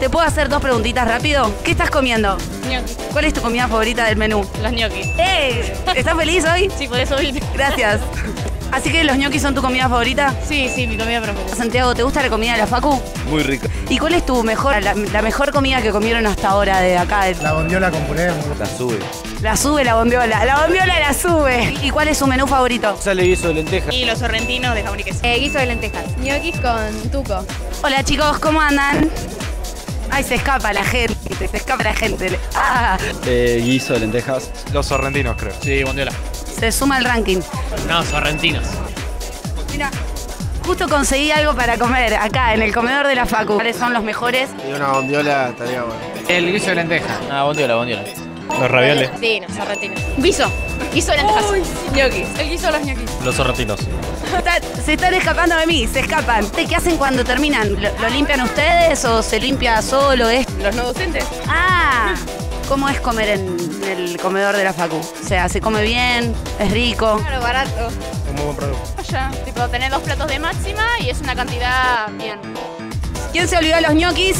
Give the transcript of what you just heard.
¿Te puedo hacer dos preguntitas rápido? ¿Qué estás comiendo? Gnocchi. ¿Cuál es tu comida favorita del menú? Los gnocchi. ¡Eh! ¿Estás feliz hoy? Sí, por eso vine. Gracias. Así que los ñoquis son tu comida favorita. Sí, sí, mi comida preferida. Santiago, ¿te gusta la comida de la Facu? Muy rica. ¿Y cuál es tu mejor, la, la mejor comida que comieron hasta ahora de acá? La bondiola con puré. La sube. La sube la bondiola. La bondiola la sube. ¿Y cuál es su menú favorito? Sale guiso de lenteja. Y los sorrentinos de jamón y queso. Eh, guiso de lentejas. Ñoquis con tuco. Hola chicos, ¿cómo andan? Ay, se escapa la gente, se escapa la gente. Ah, Eh, guiso de lentejas. Los sorrentinos, creo. Sí, bondiola. Se suma el ranking. No, sorrentinos. Mira, justo conseguí algo para comer acá en el comedor de la Facu. ¿Cuáles son los mejores? Y una bondiola estaría bueno. El guiso de lenteja. Ah, bondiola, bondiola. Los ravioles. Sí, no, sorrentinos. Guiso. Guiso de lentejas. Ñoquis. El guiso de los ñoquis. Los sorrentinos. Está- se están escapando de mí, se escapan. ¿Qué hacen cuando terminan? ¿Lo, lo limpian ustedes o se limpia solo esto? Los no docentes. Ah, ¿cómo es comer en el comedor de la Facu? O sea, ¿se come bien? ¿Es rico? Claro, barato. Un muy buen producto. Ya, tipo, tener dos platos de máxima y es una cantidad bien. ¿Quién se olvidó de los ñoquis?